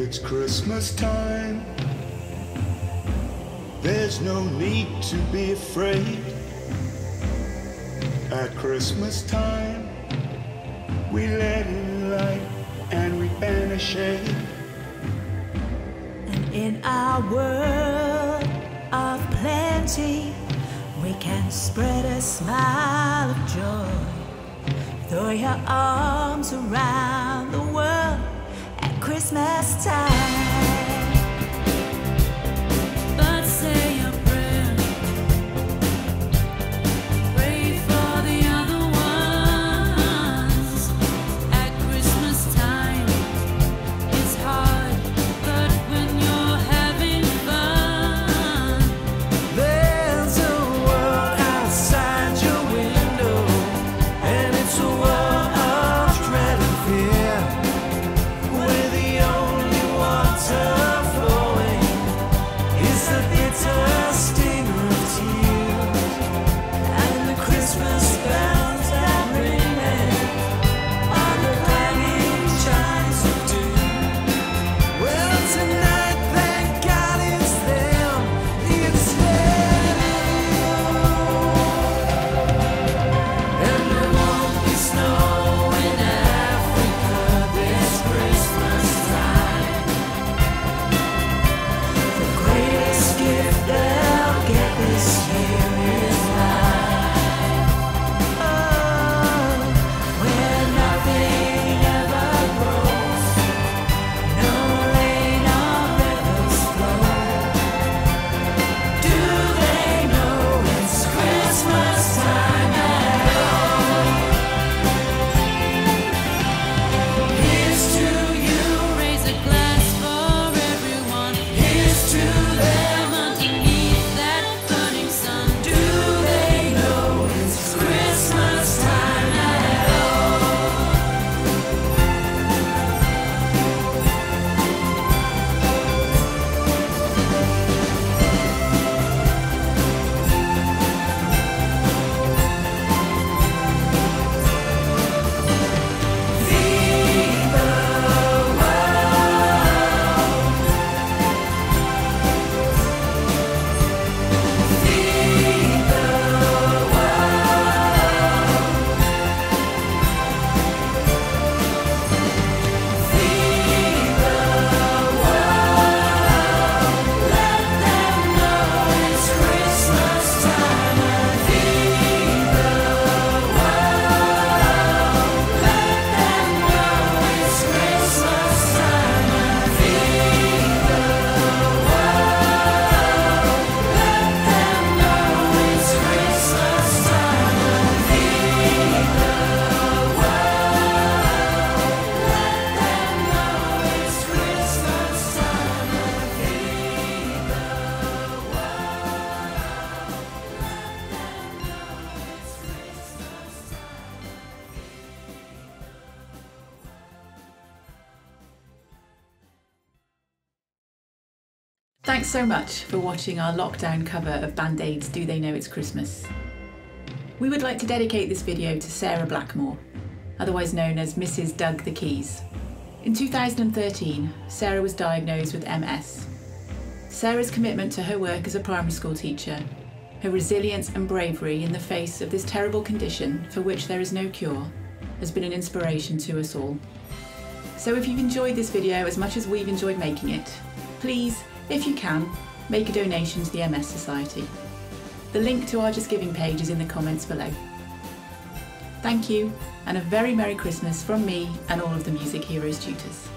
it's Christmas time. There's no need to be afraid. At Christmas time, we let in light and we banish shade. And in our world of plenty, we can spread a smile of joy. Throw your arms around Thanks so much for watching our lockdown cover of Band Aid's Do They Know It's Christmas. We would like to dedicate this video to Sarah Blackmore, otherwise known as Mrs. Doug the Keys. In 2013, Sarah was diagnosed with MS. Sarah's commitment to her work as a primary school teacher, her resilience and bravery in the face of this terrible condition for which there is no cure, has been an inspiration to us all. So if you've enjoyed this video as much as we've enjoyed making it, please, if you can, make a donation to the MS Society. The link to our Just Giving page is in the comments below. Thank you, and a very Merry Christmas from me and all of the Music Heroes tutors.